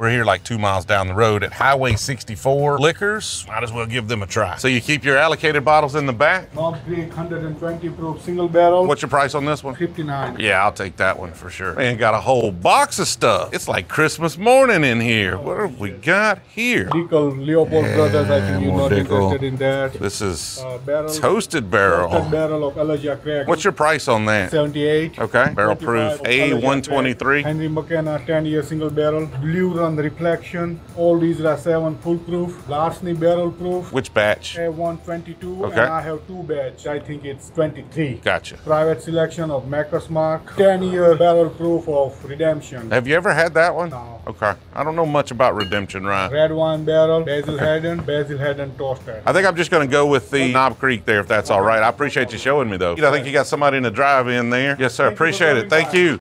We're here like two miles down the road at Highway 64 Liquors. Might as well give them a try. So you keep your allocated bottles in the back? Knob Creek 120 proof single barrel. What's your price on this one? 59. Yeah, I'll take that one for sure. Man, got a whole box of stuff. It's like Christmas morning in here. What have we got here? Dickel Leopold Brothers, I think you're not interested in that. This is Uh, barrel. toasted barrel. Toasted barrel of Elijah Craig. What's your price on that? 78. Okay, barrel proof 25 of Elijah A123. Henry McKenna 10 year single barrel. Blue Run Reflection. All these are 7 full proof. Larceny barrel proof. Which batch? A122. Okay. And I have two batch. I think it's 23. Gotcha. Private selection of Maker's Mark. 10 year barrel proof of Redemption. Have you ever had that one? No. Okay. I don't know much about Redemption, Ryan. Red wine barrel, Basil Hayden, Basil Hayden toasted. I think I'm just going to go with the Knob Creek there, if that's all right. I appreciate you showing me, though. I think you got somebody in the drive-in there. Yes, sir. Thank Appreciate it. Thank by. you.